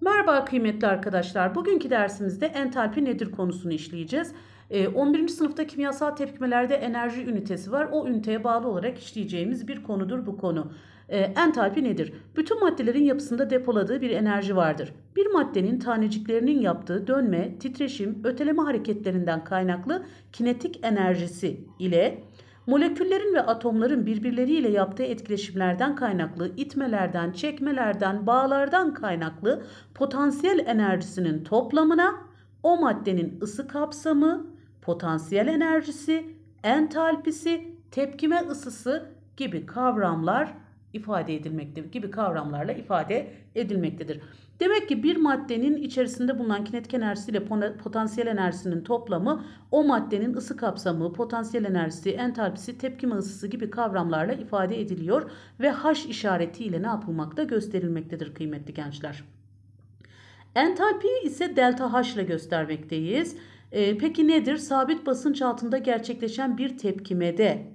Merhaba kıymetli arkadaşlar. Bugünkü dersimizde entalpi nedir konusunu işleyeceğiz. Ee, 11. sınıfta kimyasal tepkimelerde enerji ünitesi var. O üniteye bağlı olarak işleyeceğimiz bir konudur bu konu. Ee, entalpi nedir? Bütün maddelerin yapısında depoladığı bir enerji vardır. Bir maddenin taneciklerinin yaptığı dönme, titreşim, öteleme hareketlerinden kaynaklı kinetik enerjisi ile moleküllerin ve atomların birbirleriyle yaptığı etkileşimlerden kaynaklı, itmelerden, çekmelerden, bağlardan kaynaklı potansiyel enerjisinin toplamına o maddenin ısı kapsamı, potansiyel enerjisi, entalpisi, tepkime ısısı gibi kavramlar ifade edilmektedir. Gibi kavramlarla ifade edilmektedir. Demek ki bir maddenin içerisinde bulunan kinetik enerjisi ile potansiyel enerjisinin toplamı o maddenin ısı kapsamı, potansiyel enerjisi, entalpisi, tepkime ısısı gibi kavramlarla ifade ediliyor ve H işaretiyle ne yapılmakta gösterilmektedir kıymetli gençler. Entalpiyi ise delta H ile göstermekteyiz. Ee, peki nedir? Sabit basınç altında gerçekleşen bir tepkimede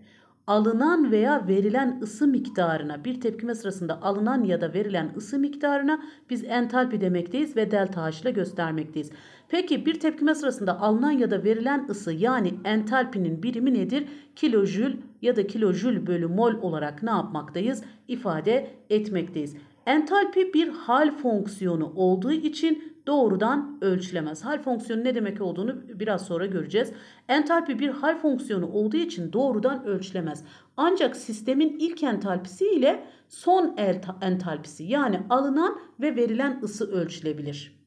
alınan veya verilen ısı miktarına bir tepkime sırasında alınan ya da verilen ısı miktarına biz entalpi demekteyiz ve delta H ile göstermekteyiz. Peki bir tepkime sırasında alınan ya da verilen ısı yani entalpinin birimi nedir? Kilojül ya da kilojül bölü mol olarak ne yapmaktayız? İfade etmekteyiz. Entalpi bir hal fonksiyonu olduğu için doğrudan ölçülemez. Hal fonksiyonu ne demek olduğunu biraz sonra göreceğiz. Entalpi bir hal fonksiyonu olduğu için doğrudan ölçülemez. Ancak sistemin ilk entalpisi ile son entalpisi yani alınan ve verilen ısı ölçülebilir.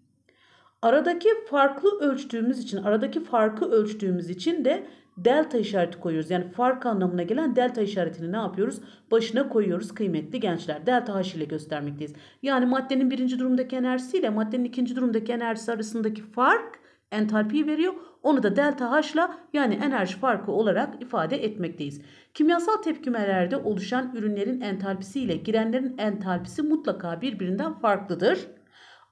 Aradaki farklı ölçtüğümüz için, aradaki farkı ölçtüğümüz için de delta işareti koyuyoruz. Yani fark anlamına gelen delta işaretini ne yapıyoruz? Başına koyuyoruz kıymetli gençler. Delta H ile göstermekteyiz. Yani maddenin birinci durumdaki enerjisi ile maddenin ikinci durumdaki enerjisi arasındaki fark entalpiyi veriyor. Onu da delta H ile yani enerji farkı olarak ifade etmekteyiz. Kimyasal tepkimelerde oluşan ürünlerin entalpisi ile girenlerin entalpisi mutlaka birbirinden farklıdır.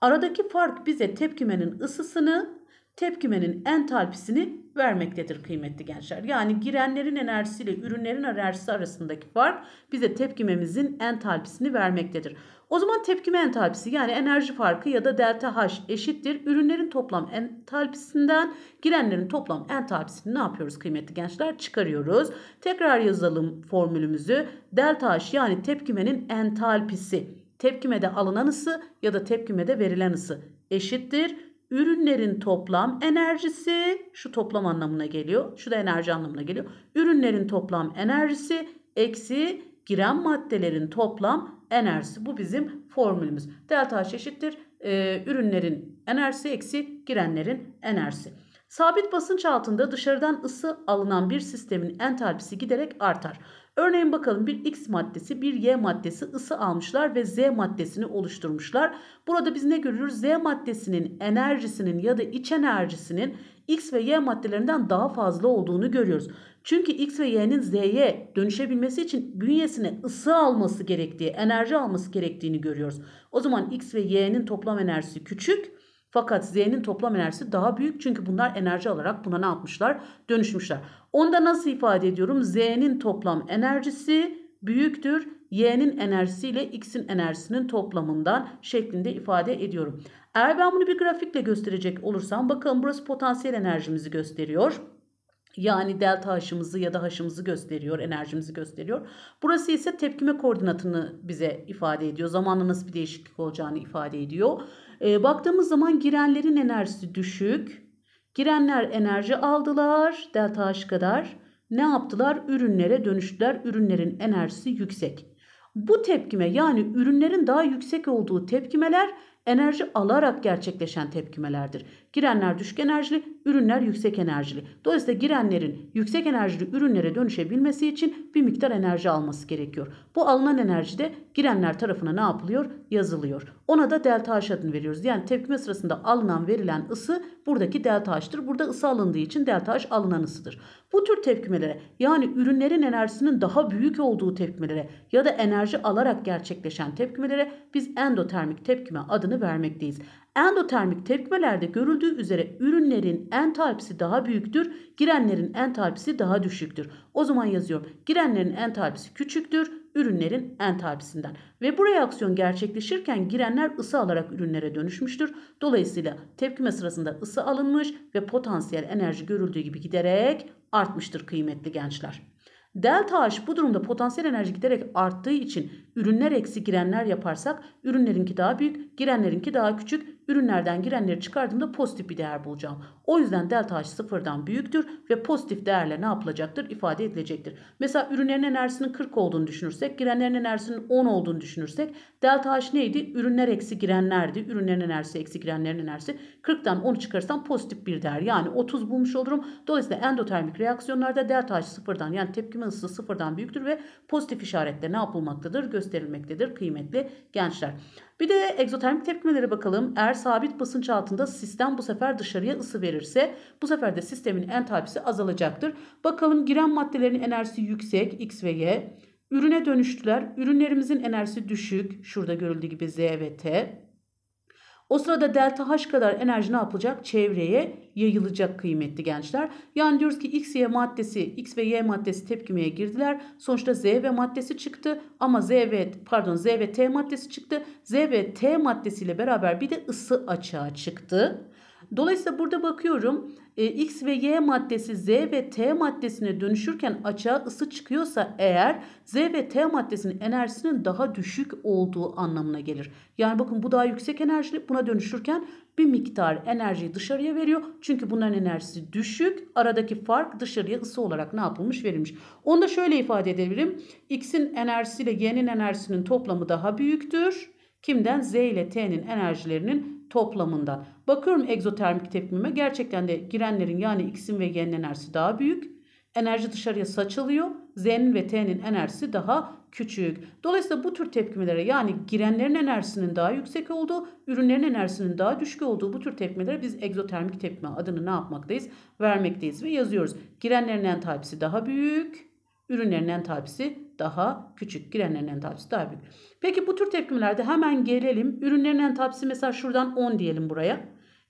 Aradaki fark bize tepkimenin ısısını, tepkimenin entalpisini vermektedir kıymetli gençler. Yani girenlerin enerjisiyle ürünlerin enerjisi arasındaki fark bize tepkimemizin entalpisini vermektedir. O zaman tepkime entalpisi yani enerji farkı ya da delta H eşittir. Ürünlerin toplam entalpisinden girenlerin toplam entalpisini ne yapıyoruz kıymetli gençler? Çıkarıyoruz. Tekrar yazalım formülümüzü. Delta H yani tepkimenin entalpisi. Tepkimede alınan ısı ya da tepkimede verilen ısı eşittir ürünlerin toplam enerjisi şu toplam anlamına geliyor. Şu da enerji anlamına geliyor. Ürünlerin toplam enerjisi eksi giren maddelerin toplam enerjisi. Bu bizim formülümüz. Delta H eşittir. E, ürünlerin enerjisi eksi girenlerin enerjisi. Sabit basınç altında dışarıdan ısı alınan bir sistemin entalpisi giderek artar. Örneğin bakalım bir X maddesi bir Y maddesi ısı almışlar ve Z maddesini oluşturmuşlar. Burada biz ne görüyoruz? Z maddesinin enerjisinin ya da iç enerjisinin X ve Y maddelerinden daha fazla olduğunu görüyoruz. Çünkü X ve Y'nin Z'ye dönüşebilmesi için bünyesine ısı alması gerektiği, enerji alması gerektiğini görüyoruz. O zaman X ve Y'nin toplam enerjisi küçük fakat Z'nin toplam enerjisi daha büyük çünkü bunlar enerji alarak buna ne yapmışlar? Dönüşmüşler. Onda nasıl ifade ediyorum? Z'nin toplam enerjisi büyüktür. Y'nin enerjisiyle X'in enerjisinin toplamından şeklinde ifade ediyorum. Eğer ben bunu bir grafikle gösterecek olursam bakalım burası potansiyel enerjimizi gösteriyor. Yani delta H'ımızı ya da H'ımızı gösteriyor, enerjimizi gösteriyor. Burası ise tepkime koordinatını bize ifade ediyor. Zamanla nasıl bir değişiklik olacağını ifade ediyor. E, baktığımız zaman girenlerin enerjisi düşük. Girenler enerji aldılar delta H kadar. Ne yaptılar? Ürünlere dönüştüler. Ürünlerin enerjisi yüksek. Bu tepkime yani ürünlerin daha yüksek olduğu tepkimeler enerji alarak gerçekleşen tepkimelerdir. Girenler düşük enerjili, ürünler yüksek enerjili. Dolayısıyla girenlerin yüksek enerjili ürünlere dönüşebilmesi için bir miktar enerji alması gerekiyor. Bu alınan enerji de girenler tarafına ne yapılıyor? Yazılıyor. Ona da delta H adını veriyoruz. Yani tepkime sırasında alınan verilen ısı buradaki delta H'tır. Burada ısı alındığı için delta H alınan ısıdır. Bu tür tepkimelere yani ürünlerin enerjisinin daha büyük olduğu tepkimelere ya da enerji alarak gerçekleşen tepkimelere biz endotermik tepkime adını vermekteyiz. Endotermik tepkimelerde görüldüğü üzere ürünlerin entalpisi daha büyüktür, girenlerin entalpisi daha düşüktür. O zaman yazıyorum. Girenlerin entalpisi küçüktür, ürünlerin entalpisinden. Ve bu reaksiyon gerçekleşirken girenler ısı alarak ürünlere dönüşmüştür. Dolayısıyla tepkime sırasında ısı alınmış ve potansiyel enerji görüldüğü gibi giderek artmıştır kıymetli gençler. Delta H bu durumda potansiyel enerji giderek arttığı için ürünler eksi girenler yaparsak ürünlerinki daha büyük, girenlerinki daha küçük. Ürünlerden girenleri çıkardığımda pozitif bir değer bulacağım. O yüzden delta H sıfırdan büyüktür ve pozitif değerle ne yapılacaktır? ifade edilecektir. Mesela ürünlerin enerjisinin 40 olduğunu düşünürsek, girenlerin enerjisinin 10 olduğunu düşünürsek delta H neydi? Ürünler eksi girenlerdi. Ürünlerin enerjisi eksi girenlerin enerjisi. 40'tan 10'u çıkarırsam pozitif bir değer yani 30 bulmuş olurum. Dolayısıyla endotermik reaksiyonlarda delta H sıfırdan yani tepkime ısısı sıfırdan büyüktür ve pozitif işaretle ne yapılmaktadır? Gösterilmektedir kıymetli gençler. Bir de egzotermik tepkimelere bakalım. Eğer sabit basınç altında sistem bu sefer dışarıya ısı verirse bu sefer de sistemin entalpisi azalacaktır. Bakalım giren maddelerin enerjisi yüksek X ve Y. Ürüne dönüştüler. Ürünlerimizin enerjisi düşük. Şurada görüldüğü gibi Z ve T. O sırada delta H kadar enerji ne yapılacak? Çevreye yayılacak kıymetli gençler. Yani diyoruz ki X, Y maddesi, X ve Y maddesi tepkimeye girdiler. Sonuçta Z ve maddesi çıktı ama Z ve pardon Z ve T maddesi çıktı. Z ve T maddesiyle beraber bir de ısı açığa çıktı. Dolayısıyla burada bakıyorum e, X ve Y maddesi Z ve T maddesine dönüşürken açığa ısı çıkıyorsa eğer Z ve T maddesinin enerjisinin daha düşük olduğu anlamına gelir. Yani bakın bu daha yüksek enerjili buna dönüşürken bir miktar enerjiyi dışarıya veriyor. Çünkü bunların enerjisi düşük. Aradaki fark dışarıya ısı olarak ne yapılmış verilmiş. Onu da şöyle ifade edebilirim. X'in enerjisiyle Y'nin enerjisinin toplamı daha büyüktür. Kimden? Z ile T'nin enerjilerinin toplamından. Bakıyorum egzotermik tepkimime gerçekten de girenlerin yani X'in ve Y'nin enerjisi daha büyük. Enerji dışarıya saçılıyor. Z'nin ve T'nin enerjisi daha küçük. Dolayısıyla bu tür tepkimelere yani girenlerin enerjisinin daha yüksek olduğu, ürünlerin enerjisinin daha düşük olduğu bu tür tepkimelere biz egzotermik tepkime adını ne yapmaktayız? Vermekteyiz ve yazıyoruz. Girenlerin entalpisi daha büyük, ürünlerin entalpisi daha küçük. Girenlerin entalpisi daha büyük. Peki bu tür tepkimelerde hemen gelelim. Ürünlerin entalpisi mesela şuradan 10 diyelim buraya.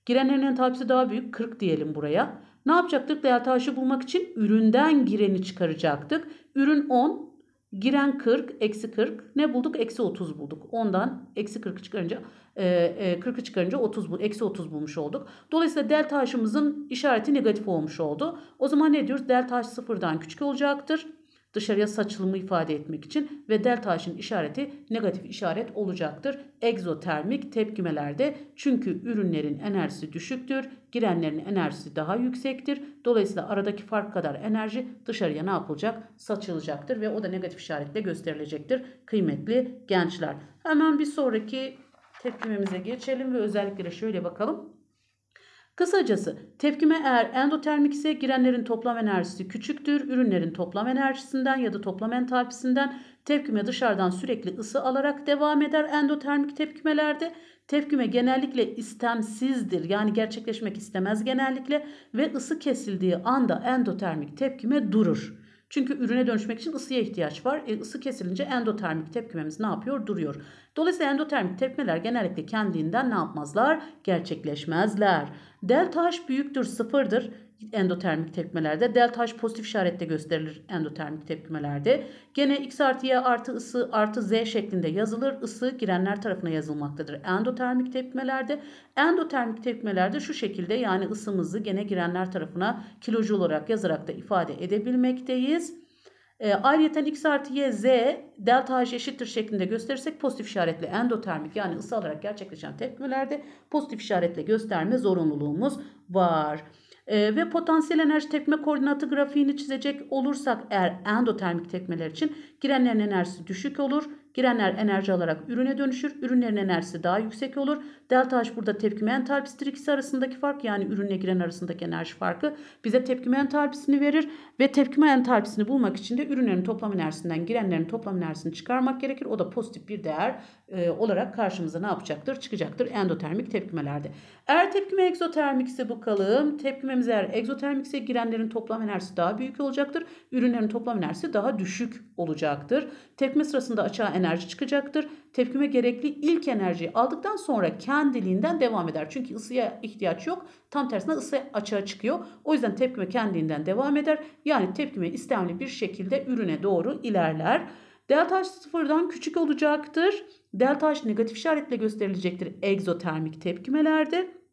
Girenlerin entalpisi daha büyük 40 diyelim buraya. Ne yapacaktık? Delta H'ı bulmak için üründen gireni çıkaracaktık. Ürün 10, giren 40, eksi 40. Ne bulduk? Eksi 30 bulduk. Ondan eksi 40'ı çıkarınca e, 40'ı e, çıkarınca 30 bu eksi 30 bulmuş olduk. Dolayısıyla delta H'ımızın işareti negatif olmuş oldu. O zaman ne diyoruz? Delta H sıfırdan küçük olacaktır dışarıya saçılımı ifade etmek için ve delta H'in işareti negatif işaret olacaktır. Egzotermik tepkimelerde çünkü ürünlerin enerjisi düşüktür, girenlerin enerjisi daha yüksektir. Dolayısıyla aradaki fark kadar enerji dışarıya ne yapılacak? Saçılacaktır ve o da negatif işaretle gösterilecektir kıymetli gençler. Hemen bir sonraki tepkimemize geçelim ve özellikle şöyle bakalım. Kısacası tepkime eğer endotermik ise girenlerin toplam enerjisi küçüktür. Ürünlerin toplam enerjisinden ya da toplam entalpisinden tepkime dışarıdan sürekli ısı alarak devam eder endotermik tepkimelerde. Tepkime genellikle istemsizdir yani gerçekleşmek istemez genellikle ve ısı kesildiği anda endotermik tepkime durur. Çünkü ürüne dönüşmek için ısıya ihtiyaç var. E, ısı kesilince endotermik tepkimemiz ne yapıyor? Duruyor. Dolayısıyla endotermik tepkimeler genellikle kendinden ne yapmazlar? Gerçekleşmezler. Delta H büyüktür sıfırdır endotermik tepkimelerde. Delta H pozitif işaretle gösterilir endotermik tepkimelerde. Gene X artı Y artı ısı artı Z şeklinde yazılır. Isı girenler tarafına yazılmaktadır. Endotermik tepkimelerde. Endotermik tepkimelerde şu şekilde yani ısımızı gene girenler tarafına kilocu olarak yazarak da ifade edebilmekteyiz. E, ayrıyeten x artı y z delta h eşittir şeklinde gösterirsek pozitif işaretle endotermik yani ısı alarak gerçekleşen tepkimelerde pozitif işaretle gösterme zorunluluğumuz var. E, ve potansiyel enerji tepkime koordinatı grafiğini çizecek olursak eğer endotermik tepkimeler için girenlerin enerjisi düşük olur. Girenler enerji alarak ürüne dönüşür. Ürünlerin enerjisi daha yüksek olur. Delta H burada tepkime entalpisidir. İkisi arasındaki fark yani ürünle giren arasındaki enerji farkı bize tepkime entalpisini verir. Ve tepkime entalpisini bulmak için de ürünlerin toplam enerjisinden girenlerin toplam enerjisini çıkarmak gerekir. O da pozitif bir değer e, olarak karşımıza ne yapacaktır? Çıkacaktır endotermik tepkimelerde. Eğer tepkime egzotermik ise bakalım. Tepkimemiz eğer egzotermik ise girenlerin toplam enerjisi daha büyük olacaktır. Ürünlerin toplam enerjisi daha düşük olacaktır. Tepkime sırasında açığa enerji çıkacaktır. Tepkime gerekli ilk enerjiyi aldıktan sonra kendiliğinden devam eder. Çünkü ısıya ihtiyaç yok. Tam tersine ısı açığa çıkıyor. O yüzden tepkime kendiliğinden devam eder. Yani tepkime istemli bir şekilde ürüne doğru ilerler. Delta H sıfırdan küçük olacaktır. Delta H negatif işaretle gösterilecektir egzotermik tepkimelerde.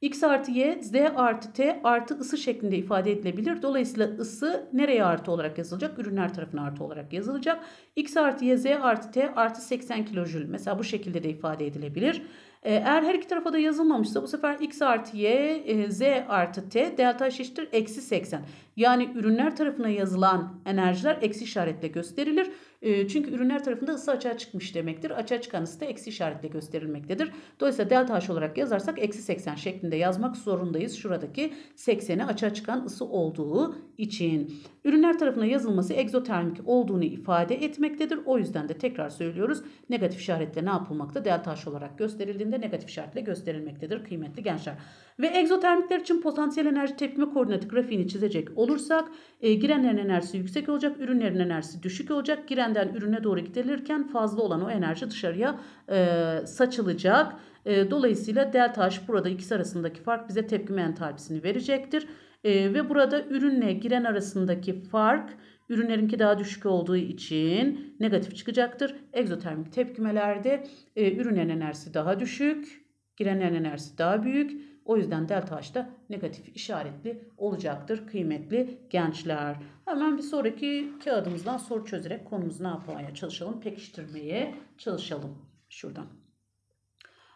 X artı Y, Z artı T artı ısı şeklinde ifade edilebilir. Dolayısıyla ısı nereye artı olarak yazılacak? Ürünler tarafına artı olarak yazılacak. X artı Y, Z artı T artı 80 kilojül. Mesela bu şekilde de ifade edilebilir. Ee, eğer her iki tarafa da yazılmamışsa bu sefer x artı y, e, z artı t delta eşittir eksi 80. Yani ürünler tarafına yazılan enerjiler eksi işaretle gösterilir. Ee, çünkü ürünler tarafında ısı açığa çıkmış demektir. Açığa çıkan ısı da eksi işaretle gösterilmektedir. Dolayısıyla delta H olarak yazarsak eksi 80 şeklinde yazmak zorundayız. Şuradaki 80'i açığa çıkan ısı olduğu için. Ürünler tarafına yazılması egzotermik olduğunu ifade etmektedir. O yüzden de tekrar söylüyoruz. Negatif işaretle ne yapılmakta? Delta H olarak gösterildiğinde negatif işaretle gösterilmektedir kıymetli gençler. Ve egzotermikler için potansiyel enerji tepkime koordinatı grafiğini çizecek olursak e, girenlerin enerjisi yüksek olacak, ürünlerin enerjisi düşük olacak. Girenden ürüne doğru gidilirken fazla olan o enerji dışarıya e, saçılacak. E, dolayısıyla delta H burada ikisi arasındaki fark bize tepkime entalpisini verecektir. E, ve burada ürünle giren arasındaki fark ürünlerinki daha düşük olduğu için negatif çıkacaktır. Egzotermik tepkimelerde e, ürünlerin enerjisi daha düşük, girenlerin enerjisi daha büyük. O yüzden delta H da negatif işaretli olacaktır kıymetli gençler. Hemen bir sonraki kağıdımızdan soru çözerek konumuzu ne yapmaya çalışalım? Pekiştirmeye çalışalım. Şuradan.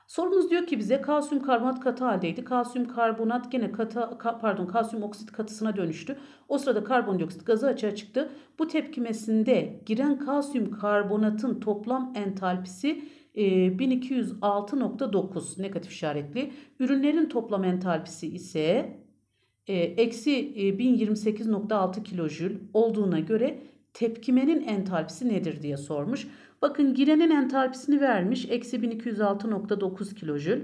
Sorumuz diyor ki bize kalsiyum karbonat katı haldeydi. Kalsiyum karbonat gene katı pardon kalsiyum oksit katısına dönüştü. O sırada karbondioksit gazı açığa çıktı. Bu tepkimesinde giren kalsiyum karbonatın toplam entalpisi 1206.9 e, negatif işaretli. Ürünlerin toplam entalpisi ise e, eksi 1028.6 e, kilojül olduğuna göre tepkimenin entalpisi nedir diye sormuş. Bakın girenin entalpisini vermiş. Eksi 1206.9 kilojül.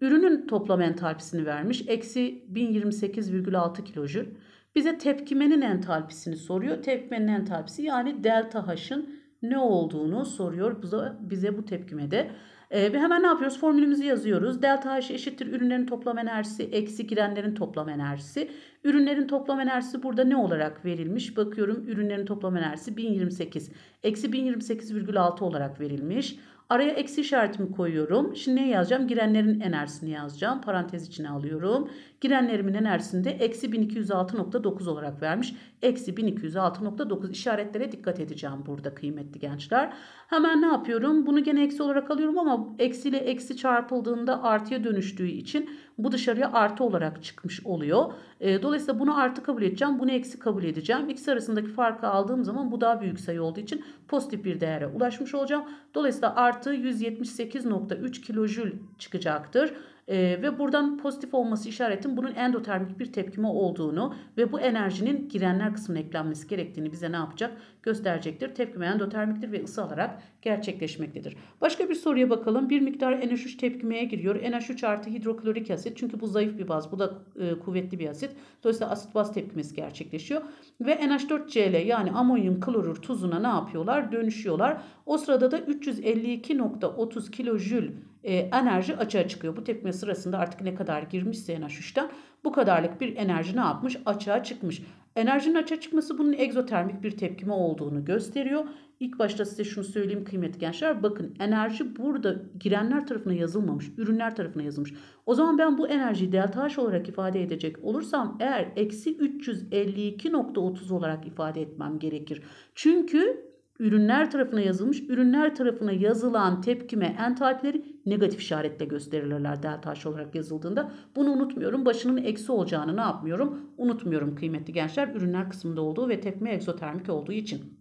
Ürünün toplam entalpisini vermiş. Eksi 1028,6 kilojül. Bize tepkimenin entalpisini soruyor. Tepkimenin entalpisi yani delta H'ın ne olduğunu soruyor bize bu tepkimede. E, ve hemen ne yapıyoruz? Formülümüzü yazıyoruz. Delta H eşittir ürünlerin toplam enerjisi eksi girenlerin toplam enerjisi. Ürünlerin toplam enerjisi burada ne olarak verilmiş? Bakıyorum ürünlerin toplam enerjisi 1028. Eksi 1028,6 olarak verilmiş. Araya eksi işaretimi koyuyorum. Şimdi ne yazacağım? Girenlerin enerjisini yazacağım. Parantez içine alıyorum. Girenlerimin enerjisini eksi 1206.9 olarak vermiş. Eksi 1206.9 işaretlere dikkat edeceğim burada kıymetli gençler. Hemen ne yapıyorum? Bunu gene eksi olarak alıyorum ama eksi ile eksi çarpıldığında artıya dönüştüğü için bu dışarıya artı olarak çıkmış oluyor. E, dolayısıyla bunu artı kabul edeceğim. Bunu eksi kabul edeceğim. İkisi arasındaki farkı aldığım zaman bu daha büyük sayı olduğu için pozitif bir değere ulaşmış olacağım. Dolayısıyla artı 178.3 kilojül çıkacaktır. E, ve buradan pozitif olması işaretin bunun endotermik bir tepkime olduğunu ve bu enerjinin girenler kısmına eklenmesi gerektiğini bize ne yapacak? Gösterecektir. Tepkime endotermiktir ve ısı alarak gerçekleşmektedir. Başka bir soruya bakalım. Bir miktar NH3 tepkimeye giriyor. NH3 artı hidroklorik asit. Çünkü bu zayıf bir baz. Bu da e, kuvvetli bir asit. Dolayısıyla asit baz tepkimesi gerçekleşiyor. Ve NH4Cl yani amonyum klorür tuzuna ne yapıyorlar? Dönüşüyorlar. O sırada da 352.30 kilojül e, enerji açığa çıkıyor. Bu tepkime sırasında artık ne kadar girmişse NH3'ten bu kadarlık bir enerji ne yapmış? Açığa çıkmış. Enerjinin açığa çıkması bunun egzotermik bir tepkime olduğunu gösteriyor. İlk başta size şunu söyleyeyim kıymetli gençler. Bakın enerji burada girenler tarafına yazılmamış. Ürünler tarafına yazılmış. O zaman ben bu enerjiyi delta H olarak ifade edecek olursam eğer eksi 352.30 olarak ifade etmem gerekir. Çünkü ürünler tarafına yazılmış. Ürünler tarafına yazılan tepkime entalpileri negatif işaretle gösterilirler delta H olarak yazıldığında. Bunu unutmuyorum. Başının eksi olacağını ne yapmıyorum? Unutmuyorum kıymetli gençler. Ürünler kısmında olduğu ve tepkime egzotermik olduğu için.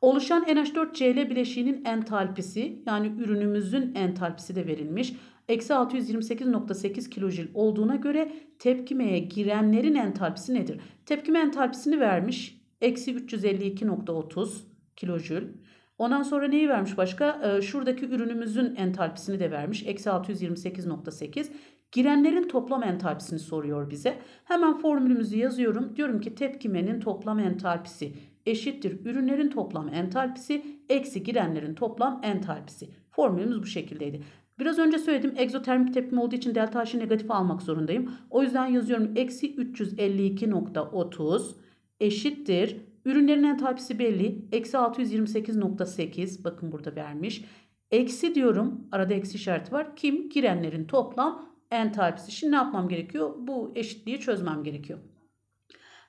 Oluşan NH4Cl bileşiğinin entalpisi yani ürünümüzün entalpisi de verilmiş. Eksi 628.8 kilojül olduğuna göre tepkimeye girenlerin entalpisi nedir? Tepkime entalpisini vermiş. Eksi 352.30 kilojül. Ondan sonra neyi vermiş başka? Ee, şuradaki ürünümüzün entalpisini de vermiş. Eksi 628.8. Girenlerin toplam entalpisini soruyor bize. Hemen formülümüzü yazıyorum. Diyorum ki tepkimenin toplam entalpisi eşittir. Ürünlerin toplam entalpisi eksi girenlerin toplam entalpisi. Formülümüz bu şekildeydi. Biraz önce söyledim egzotermik tepkime olduğu için delta H'ı negatif almak zorundayım. O yüzden yazıyorum eksi 352.30 eşittir ürünlerin entalpisi belli. Eksi 628.8 bakın burada vermiş. Eksi diyorum arada eksi işareti var. Kim? Girenlerin toplam entalpisi. Şimdi ne yapmam gerekiyor? Bu eşitliği çözmem gerekiyor.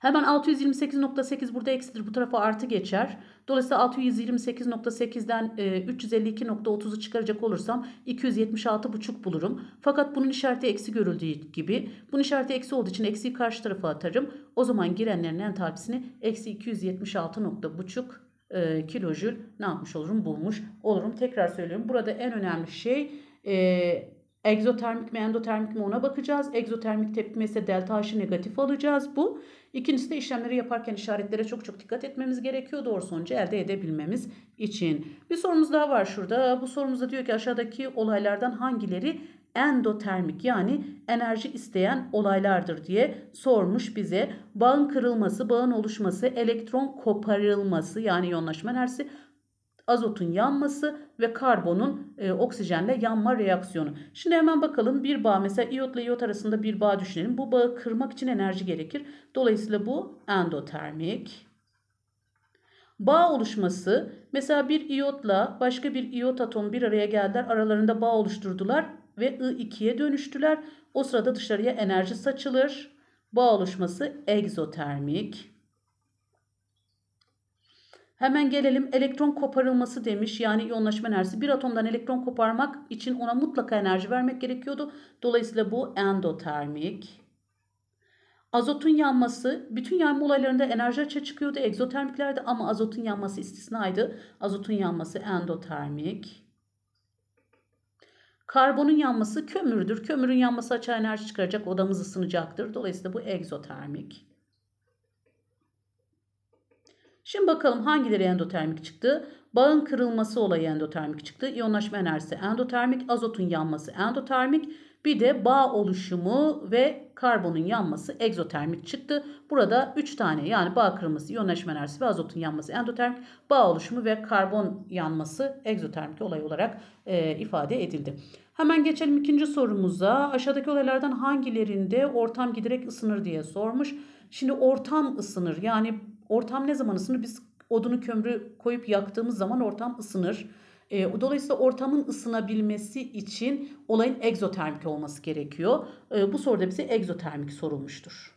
Hemen 628.8 burada eksidir. Bu tarafa artı geçer. Dolayısıyla 628.8'den e, 352.30'u çıkaracak olursam 276.5 bulurum. Fakat bunun işareti eksi görüldüğü gibi. Bunun işareti eksi olduğu için eksiyi karşı tarafa atarım. O zaman girenlerin entalpisini eksi 276.5 e, kilojül ne yapmış olurum? Bulmuş olurum. Tekrar söylüyorum. Burada en önemli şey e, egzotermik mi endotermik mi ona bakacağız. Egzotermik tepkime ise delta H'ı negatif alacağız bu. İkincisi de işlemleri yaparken işaretlere çok çok dikkat etmemiz gerekiyor. Doğru sonucu elde edebilmemiz için. Bir sorumuz daha var şurada. Bu sorumuzda diyor ki aşağıdaki olaylardan hangileri endotermik yani enerji isteyen olaylardır diye sormuş bize. Bağın kırılması, bağın oluşması, elektron koparılması yani iyonlaşma enerjisi, azotun yanması ve karbonun e, oksijenle yanma reaksiyonu. Şimdi hemen bakalım bir bağ mesela iyotla iyot arasında bir bağ düşünelim. Bu bağı kırmak için enerji gerekir. Dolayısıyla bu endotermik. Bağ oluşması mesela bir iyotla başka bir iyot atomu bir araya geldiler. Aralarında bağ oluşturdular ve I2'ye dönüştüler. O sırada dışarıya enerji saçılır. Bağ oluşması egzotermik. Hemen gelelim elektron koparılması demiş. Yani iyonlaşma enerjisi. Bir atomdan elektron koparmak için ona mutlaka enerji vermek gerekiyordu. Dolayısıyla bu endotermik. Azotun yanması bütün yanma olaylarında enerji açığa çıkıyordu egzotermiklerde ama azotun yanması istisnaydı. Azotun yanması endotermik. Karbonun yanması kömürdür. Kömürün yanması açığa enerji çıkaracak odamız ısınacaktır. Dolayısıyla bu egzotermik. Şimdi bakalım hangileri endotermik çıktı? Bağın kırılması olayı endotermik çıktı. İyonlaşma enerjisi endotermik, azotun yanması endotermik. Bir de bağ oluşumu ve karbonun yanması egzotermik çıktı. Burada 3 tane yani bağ kırılması, iyonlaşma enerjisi ve azotun yanması endotermik, bağ oluşumu ve karbon yanması egzotermik olay olarak e, ifade edildi. Hemen geçelim ikinci sorumuza. Aşağıdaki olaylardan hangilerinde ortam giderek ısınır diye sormuş. Şimdi ortam ısınır yani Ortam ne zaman ısınır? Biz odunu kömürü koyup yaktığımız zaman ortam ısınır. E, dolayısıyla ortamın ısınabilmesi için olayın egzotermik olması gerekiyor. E, bu soruda bize egzotermik sorulmuştur.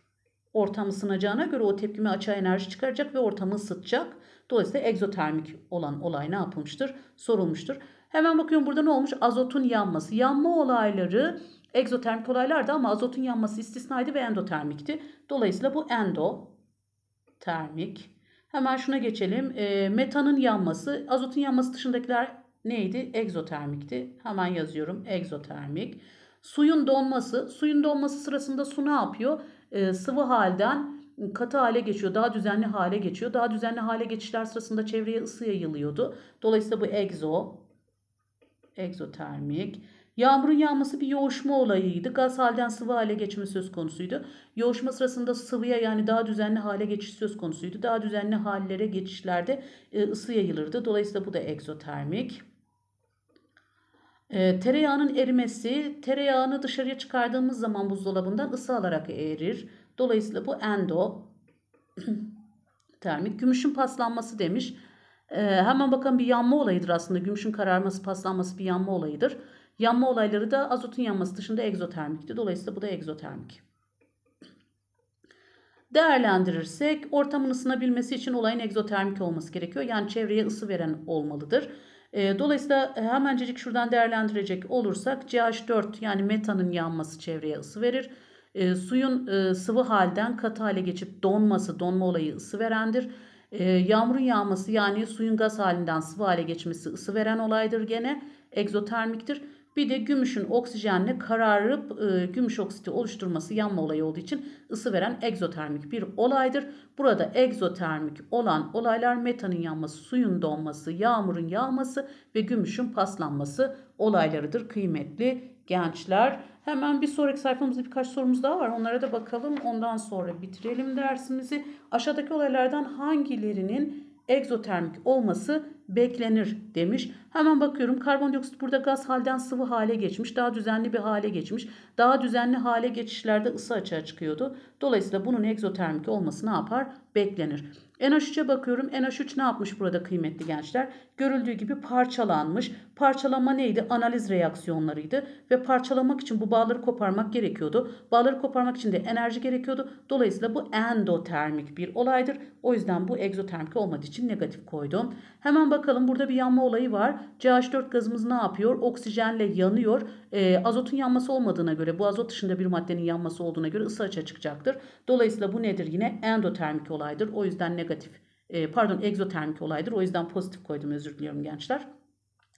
Ortam ısınacağına göre o tepkime açığa enerji çıkaracak ve ortamı ısıtacak. Dolayısıyla egzotermik olan olay ne yapılmıştır? Sorulmuştur. Hemen bakıyorum burada ne olmuş? Azotun yanması. Yanma olayları egzotermik olaylardı ama azotun yanması istisnaydı ve endotermikti. Dolayısıyla bu endo termik. Hemen şuna geçelim. E, metanın yanması, azotun yanması dışındakiler neydi? Egzotermikti. Hemen yazıyorum. Egzotermik. Suyun donması. Suyun donması sırasında su ne yapıyor? E, sıvı halden katı hale geçiyor. Daha düzenli hale geçiyor. Daha düzenli hale geçişler sırasında çevreye ısı yayılıyordu. Dolayısıyla bu egzo. Egzotermik. Yağmurun yağması bir yoğuşma olayıydı. Gaz halden sıvı hale geçme söz konusuydu. Yoğuşma sırasında sıvıya yani daha düzenli hale geçiş söz konusuydu. Daha düzenli hallere geçişlerde e, ısı yayılırdı. Dolayısıyla bu da egzotermik. E, tereyağının erimesi, tereyağını dışarıya çıkardığımız zaman buzdolabından ısı alarak erir. Dolayısıyla bu endo termik. Gümüşün paslanması demiş. E, hemen bakın bir yanma olayıdır aslında. Gümüşün kararması, paslanması bir yanma olayıdır. Yanma olayları da azotun yanması dışında egzotermikti. Dolayısıyla bu da egzotermik. Değerlendirirsek ortamın ısınabilmesi için olayın egzotermik olması gerekiyor. Yani çevreye ısı veren olmalıdır. E, dolayısıyla hemencecik şuradan değerlendirecek olursak CH4 yani metanın yanması çevreye ısı verir. E, suyun e, sıvı halden katı hale geçip donması, donma olayı ısı verendir. E, yağmurun yağması yani suyun gaz halinden sıvı hale geçmesi ısı veren olaydır gene egzotermiktir. Bir de gümüşün oksijenle kararıp e, gümüş oksiti oluşturması yanma olayı olduğu için ısı veren egzotermik bir olaydır. Burada egzotermik olan olaylar metanın yanması, suyun donması, yağmurun yağması ve gümüşün paslanması olaylarıdır kıymetli gençler. Hemen bir sonraki sayfamızda birkaç sorumuz daha var. Onlara da bakalım. Ondan sonra bitirelim dersimizi. Aşağıdaki olaylardan hangilerinin egzotermik olması beklenir demiş. Hemen bakıyorum karbondioksit burada gaz halden sıvı hale geçmiş. Daha düzenli bir hale geçmiş. Daha düzenli hale geçişlerde ısı açığa çıkıyordu. Dolayısıyla bunun egzotermik olması ne yapar? Beklenir. NH3'e bakıyorum. NH3 ne yapmış burada kıymetli gençler? Görüldüğü gibi parçalanmış. Parçalama neydi? Analiz reaksiyonlarıydı. Ve parçalamak için bu bağları koparmak gerekiyordu. Bağları koparmak için de enerji gerekiyordu. Dolayısıyla bu endotermik bir olaydır. O yüzden bu egzotermik olmadığı için negatif koydum. Hemen bakalım burada bir yanma olayı var. CH4 gazımız ne yapıyor? Oksijenle yanıyor. E, azotun yanması olmadığına göre bu azot dışında bir maddenin yanması olduğuna göre ısı açığa çıkacaktır. Dolayısıyla bu nedir? Yine endotermik olaydır. O yüzden negatif e, pardon egzotermik olaydır. O yüzden pozitif koydum özür diliyorum gençler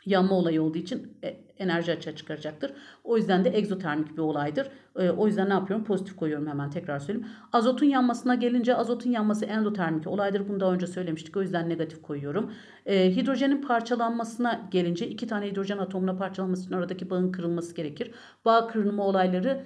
yanma olayı olduğu için e, enerji açığa çıkaracaktır. O yüzden de egzotermik bir olaydır. E, o yüzden ne yapıyorum? Pozitif koyuyorum hemen tekrar söyleyeyim. Azotun yanmasına gelince azotun yanması endotermik olaydır. Bunu daha önce söylemiştik. O yüzden negatif koyuyorum. E, hidrojenin parçalanmasına gelince iki tane hidrojen atomuna parçalanması için aradaki bağın kırılması gerekir. Bağ kırılma olayları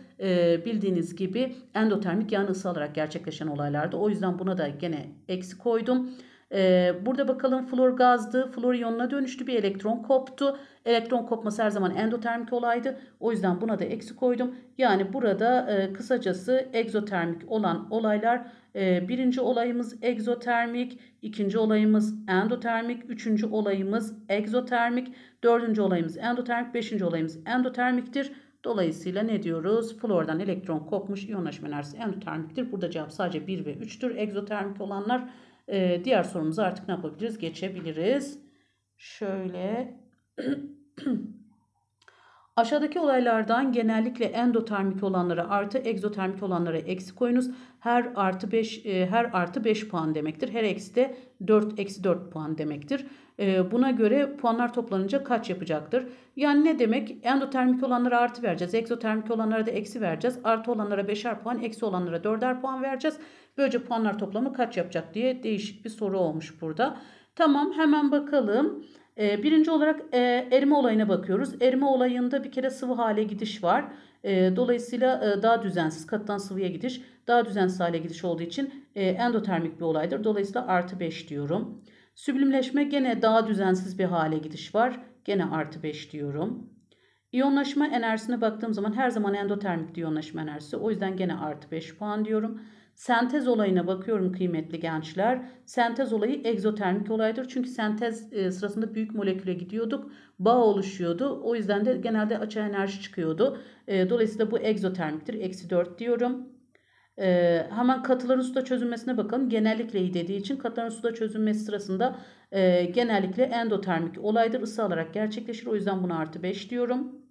bildiğiniz gibi endotermik yani ısı alarak gerçekleşen olaylardı. O yüzden buna da gene eksi koydum. Ee, burada bakalım flor gazdı. Flor iyonuna dönüştü. Bir elektron koptu. Elektron kopması her zaman endotermik olaydı. O yüzden buna da eksi koydum. Yani burada e, kısacası egzotermik olan olaylar e, birinci olayımız egzotermik, ikinci olayımız endotermik, üçüncü olayımız egzotermik, dördüncü olayımız endotermik, beşinci olayımız endotermiktir. Dolayısıyla ne diyoruz? Flordan elektron kopmuş iyonlaşma enerjisi endotermiktir. Burada cevap sadece 1 ve 3'tür. Egzotermik olanlar ee, diğer sorumuzu artık ne yapabiliriz? Geçebiliriz. Şöyle. Aşağıdaki olaylardan genellikle endotermik olanlara artı egzotermik olanlara eksi koyunuz. Her artı 5 e, her artı 5 puan demektir. Her eksi de 4 eksi 4 puan demektir. E, buna göre puanlar toplanınca kaç yapacaktır? Yani ne demek? Endotermik olanlara artı vereceğiz. Egzotermik olanlara da eksi vereceğiz. Artı olanlara 5'er puan, eksi olanlara 4'er puan vereceğiz. Böylece puanlar toplamı kaç yapacak diye değişik bir soru olmuş burada. Tamam hemen bakalım. Ee, birinci olarak e, erime olayına bakıyoruz. Erime olayında bir kere sıvı hale gidiş var. E, dolayısıyla e, daha düzensiz kattan sıvıya gidiş daha düzensiz hale gidiş olduğu için endotermik bir olaydır. Dolayısıyla artı 5 diyorum. Süblimleşme gene daha düzensiz bir hale gidiş var. Gene artı 5 diyorum. İyonlaşma enerjisine baktığım zaman her zaman endotermik iyonlaşma enerjisi. O yüzden gene artı 5 puan diyorum. Sentez olayına bakıyorum kıymetli gençler. Sentez olayı egzotermik olaydır. Çünkü sentez e, sırasında büyük moleküle gidiyorduk. Bağ oluşuyordu. O yüzden de genelde açığa enerji çıkıyordu. E, dolayısıyla bu egzotermiktir. Eksi 4 diyorum. E, hemen katıların suda çözülmesine bakalım. Genellikle iyi dediği için katıların suda çözülmesi sırasında genellikle endotermik olaydır. Isı alarak gerçekleşir. O yüzden buna artı 5 diyorum.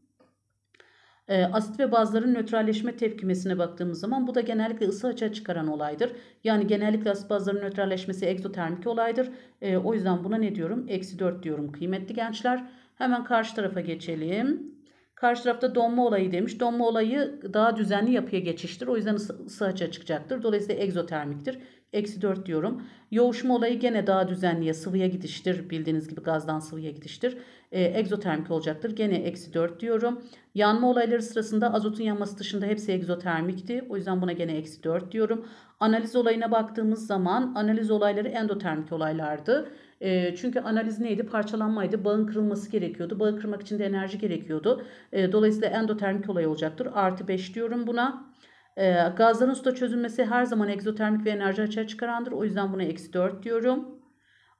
E, asit ve bazların nötralleşme tepkimesine baktığımız zaman bu da genellikle ısı açığa çıkaran olaydır. Yani genellikle asit bazların nötralleşmesi egzotermik olaydır. E, o yüzden buna ne diyorum? Eksi 4 diyorum kıymetli gençler. Hemen karşı tarafa geçelim. Karşı tarafta donma olayı demiş. Donma olayı daha düzenli yapıya geçiştir. O yüzden ısı, ısı açığa çıkacaktır. Dolayısıyla egzotermiktir. Eksi 4 diyorum. Yoğuşma olayı gene daha düzenliye sıvıya gidiştir. Bildiğiniz gibi gazdan sıvıya gidiştir. E, egzotermik olacaktır. Gene eksi 4 diyorum. Yanma olayları sırasında azotun yanması dışında hepsi egzotermikti. O yüzden buna gene eksi 4 diyorum. Analiz olayına baktığımız zaman analiz olayları endotermik olaylardı. E, çünkü analiz neydi? Parçalanmaydı. Bağın kırılması gerekiyordu. Bağı kırmak için de enerji gerekiyordu. E, dolayısıyla endotermik olay olacaktır. Artı 5 diyorum buna. E, gazların suda çözülmesi her zaman egzotermik ve enerji açığa çıkarandır. O yüzden buna eksi 4 diyorum.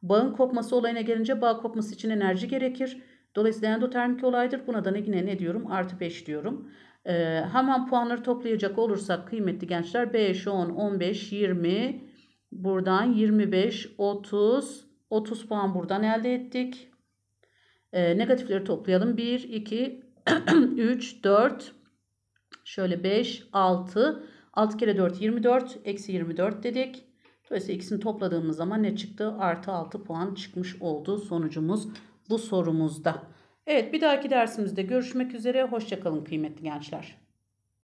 Bağın kopması olayına gelince bağ kopması için enerji gerekir. Dolayısıyla endotermik olaydır. Buna da yine ne diyorum? Artı 5 diyorum. Ee, hemen puanları toplayacak olursak kıymetli gençler 5, 10, 15, 20 buradan 25, 30, 30 puan buradan elde ettik. Ee, negatifleri toplayalım. 1, 2, 3, 4, şöyle 5, 6, 6 kere 4, 24, eksi 24 dedik. Dolayısıyla ikisini topladığımız zaman ne çıktı? Artı 6 puan çıkmış oldu sonucumuz bu sorumuzda. Evet bir dahaki dersimizde görüşmek üzere. Hoşçakalın kıymetli gençler.